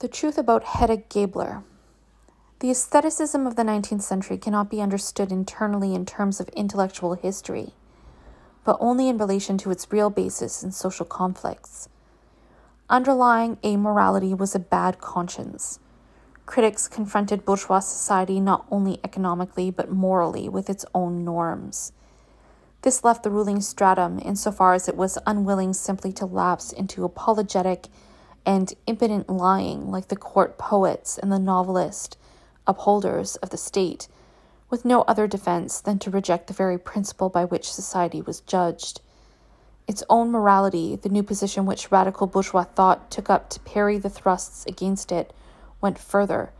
The truth about Hedda Gabler. The aestheticism of the 19th century cannot be understood internally in terms of intellectual history, but only in relation to its real basis in social conflicts. Underlying amorality was a bad conscience. Critics confronted bourgeois society not only economically but morally with its own norms. This left the ruling stratum insofar as it was unwilling simply to lapse into apologetic and impotent lying like the court poets and the novelist, upholders of the state, with no other defense than to reject the very principle by which society was judged. Its own morality, the new position which radical bourgeois thought took up to parry the thrusts against it, went further,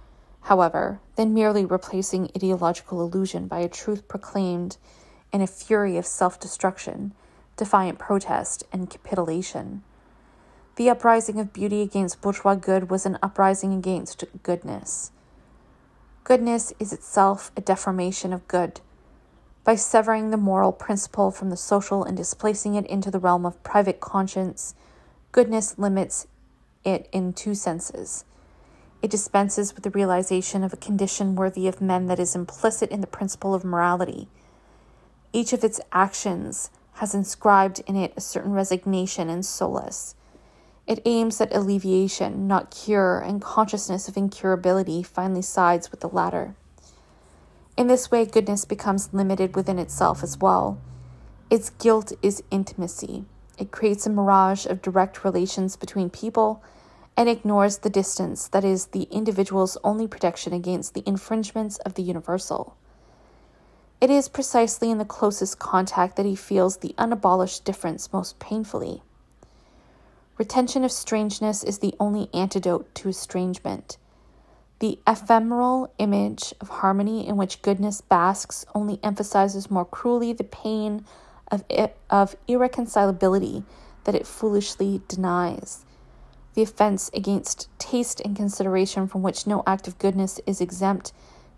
however, than merely replacing ideological illusion by a truth proclaimed in a fury of self destruction, defiant protest, and capitulation. The uprising of beauty against bourgeois good was an uprising against goodness. Goodness is itself a deformation of good. By severing the moral principle from the social and displacing it into the realm of private conscience, goodness limits it in two senses. It dispenses with the realization of a condition worthy of men that is implicit in the principle of morality. Each of its actions has inscribed in it a certain resignation and solace. It aims at alleviation, not cure, and consciousness of incurability finally sides with the latter. In this way, goodness becomes limited within itself as well. Its guilt is intimacy. It creates a mirage of direct relations between people and ignores the distance that is the individual's only protection against the infringements of the universal. It is precisely in the closest contact that he feels the unabolished difference most painfully. Retention of strangeness is the only antidote to estrangement. The ephemeral image of harmony in which goodness basks only emphasizes more cruelly the pain of, of irreconcilability that it foolishly denies. The offense against taste and consideration from which no act of goodness is exempt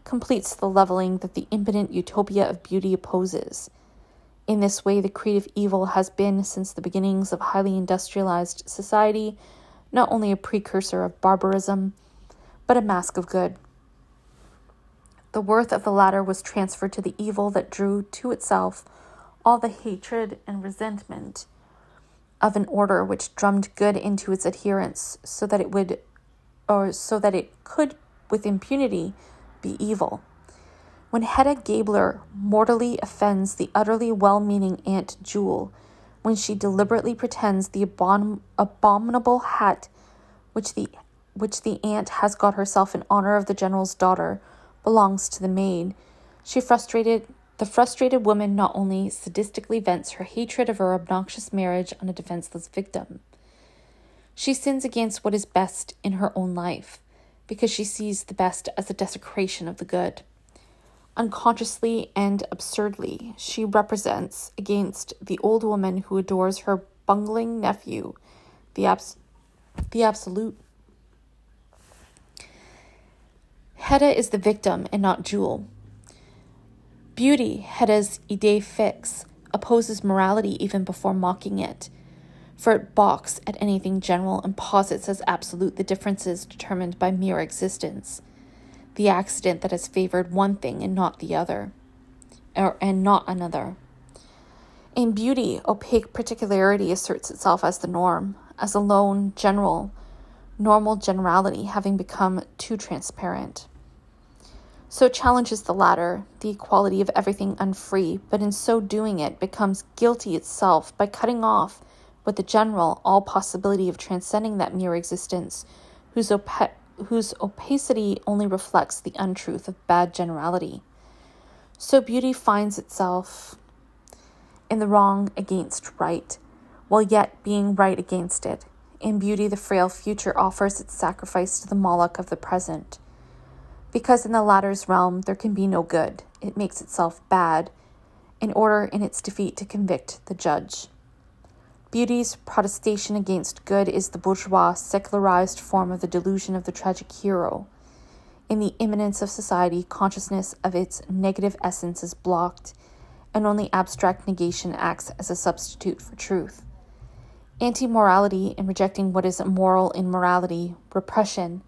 completes the leveling that the impotent utopia of beauty opposes. In this way, the creative evil has been, since the beginnings of highly industrialized society, not only a precursor of barbarism, but a mask of good. The worth of the latter was transferred to the evil that drew to itself all the hatred and resentment of an order which drummed good into its adherents so that it would or so that it could with impunity be evil. When Hedda Gabler mortally offends the utterly well meaning Aunt Jewel, when she deliberately pretends the abom- abominable hat which the which the aunt has got herself in honor of the general's daughter belongs to the maid, she frustrated the frustrated woman not only sadistically vents her hatred of her obnoxious marriage on a defenseless victim. She sins against what is best in her own life, because she sees the best as a desecration of the good. Unconsciously and absurdly, she represents against the old woman who adores her bungling nephew the, abs- the absolute. Hedda is the victim and not Jewel. Beauty, Hedda's idée fixe, opposes morality even before mocking it, for it balks at anything general and posits as absolute the differences determined by mere existence the accident that has favored one thing and not the other, or, and not another. In beauty, opaque particularity asserts itself as the norm, as alone general, normal generality having become too transparent. So challenges the latter, the equality of everything unfree, but in so doing it becomes guilty itself by cutting off, with the general, all possibility of transcending that mere existence, whose opa- whose opacity only reflects the untruth of bad generality. So beauty finds itself in the wrong against right, while yet being right against it. In beauty, the frail future offers its sacrifice to the Moloch of the present. Because in the latter's realm there can be no good, it makes itself bad, in order in its defeat to convict the judge. Beauty's protestation against good is the bourgeois, secularized form of the delusion of the tragic hero. In the immanence of society, consciousness of its negative essence is blocked, and only abstract negation acts as a substitute for truth. Anti morality, in rejecting what is immoral in morality, repression,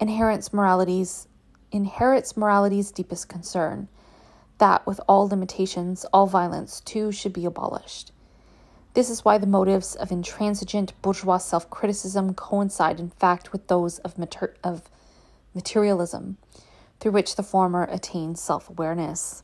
inherits morality's inherits morality's deepest concern that with all limitations all violence too should be abolished this is why the motives of intransigent bourgeois self-criticism coincide in fact with those of, mater- of materialism through which the former attains self-awareness